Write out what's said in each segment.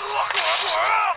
多可可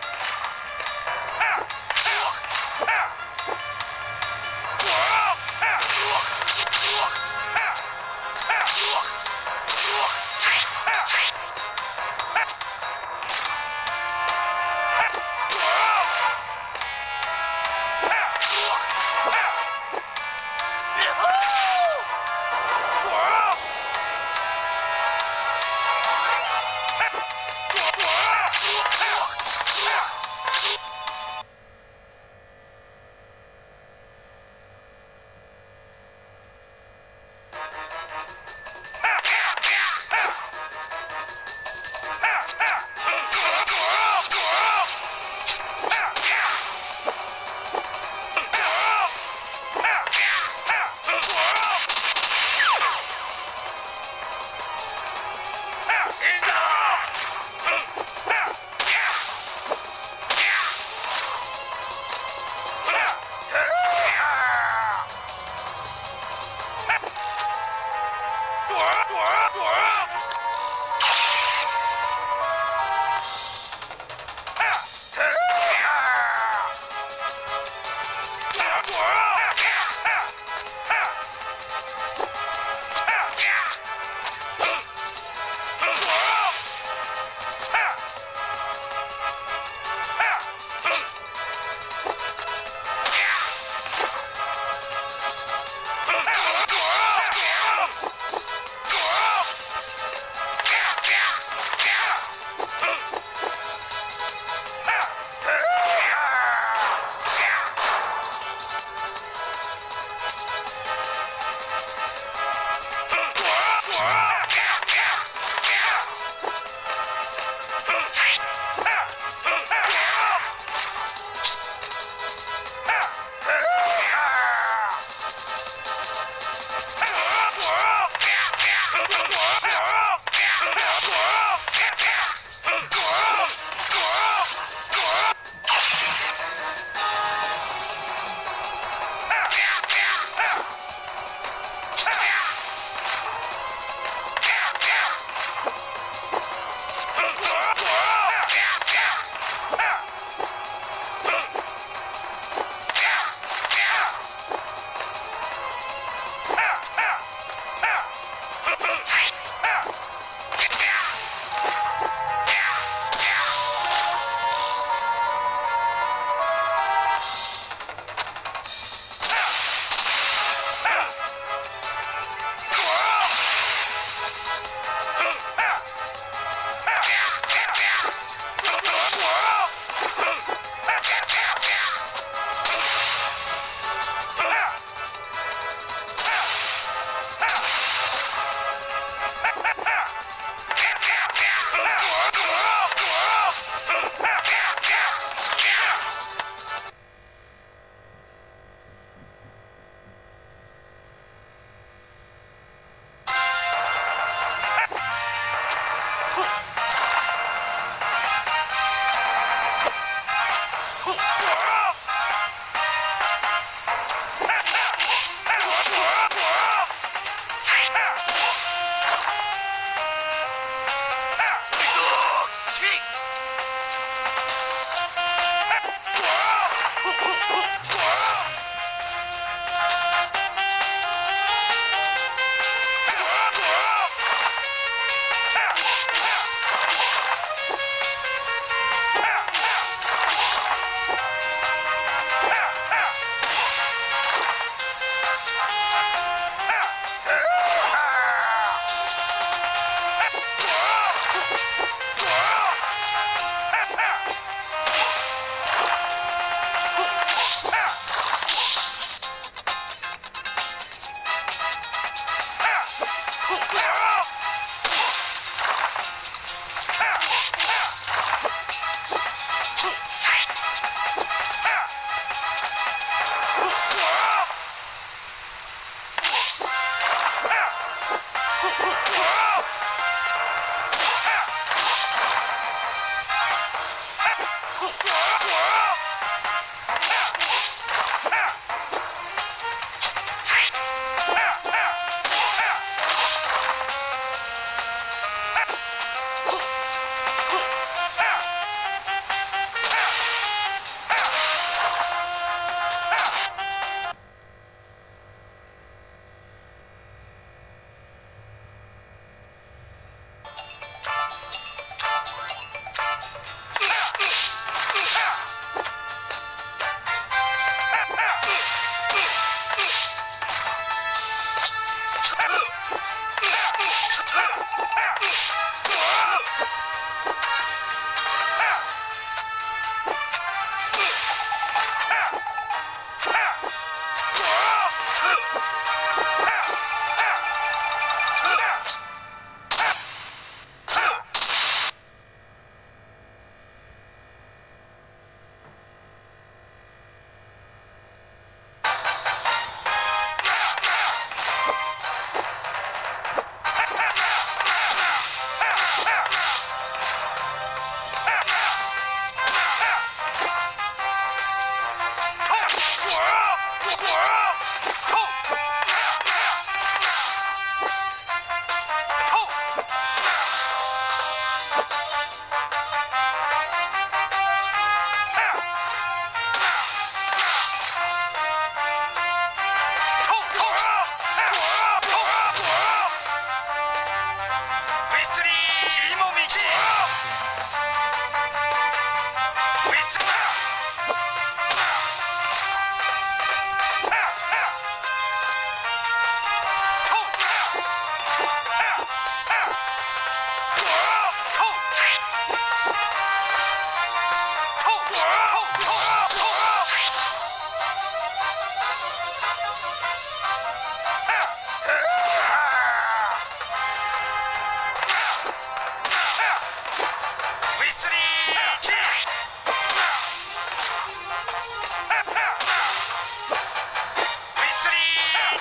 Whoa!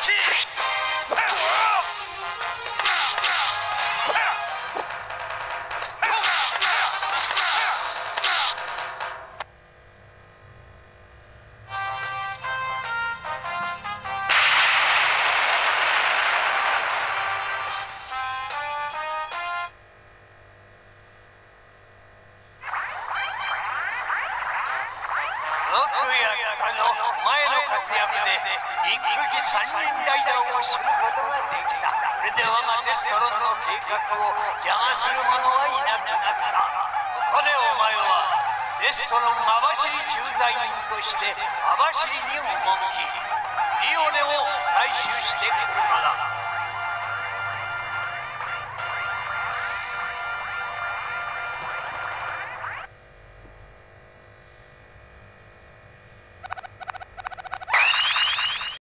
Cheers! き3人ライダーを知ることができた。これではマデストロンの計画を邪魔する者はいなくなった。ここでお前はデストロン網走駐在員として網走に赴きリオネを採取してくるのだ。